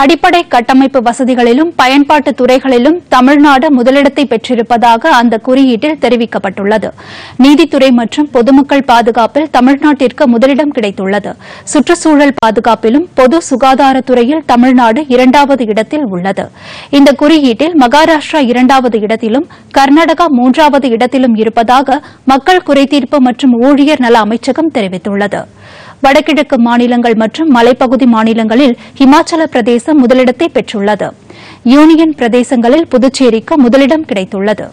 அடிப்படை கட்டமைப்பு வசதிகளிலும் பயன்பாட்டு துறைகளிலும் தமிழ்நாடு முதலிடத்தை பெற்றிருப்பதாக அந்த குறியீட்டில் தெரிவிக்கப்பட்டுள்ளது. நீதித்துறை மற்றும் பொதுமக்கள் பாதுகாப்பில் தமிழ்நாட்டிற்கு முதலிடம் கிடைத்துள்ளது. சுற்றுச்சூழல் பாதுகாப்பிலும் பொது சுகாதாரத்துறையில் தமிழ்நாடு இரண்டாவது இடத்தில் உள்ளது. இந்த குறியீட்டில் மகாராஷ்டிரா இரண்டாவது இடத்திலும் கர்நாடகா மூன்றாவது இடத்திலும் இருப்பதாக மக்கள் குறைதீர்ப்பு மற்றும் ஊழியர் நல அமைச்சகம் தெரிவித்துள்ளது. வடகிழக்கு மாநிலங்கள் மற்றும் மலைப்பகுதி மாநிலங்களில் இமாச்சல பிரதேசம் முதலிடத்தை பெற்றுள்ளது. யூனியன் பிரதேசங்களில் புதுச்சேரிக்கு முதலிடம் கிடைத்துள்ளது.